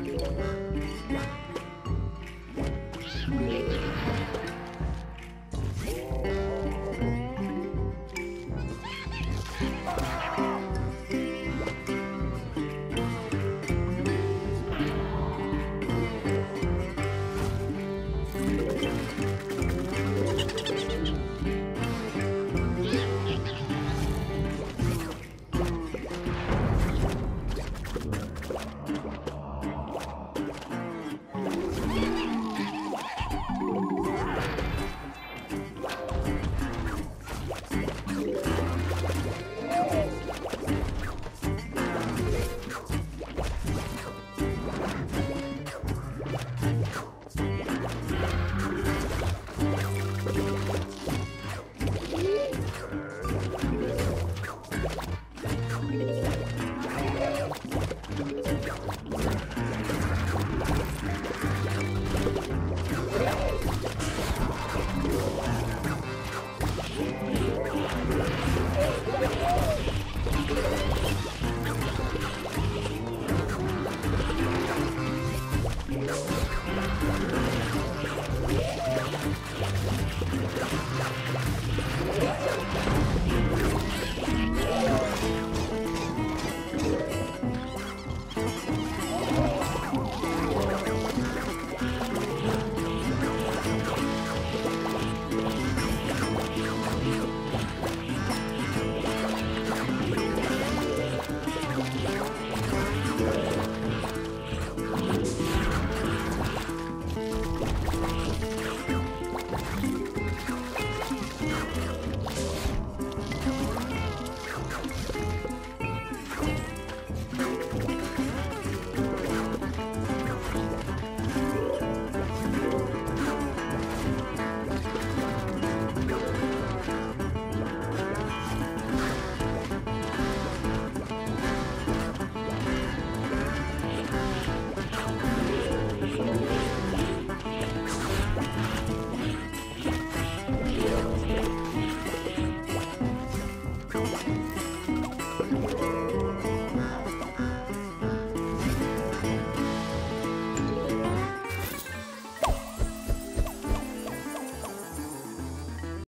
ったけど、まあ、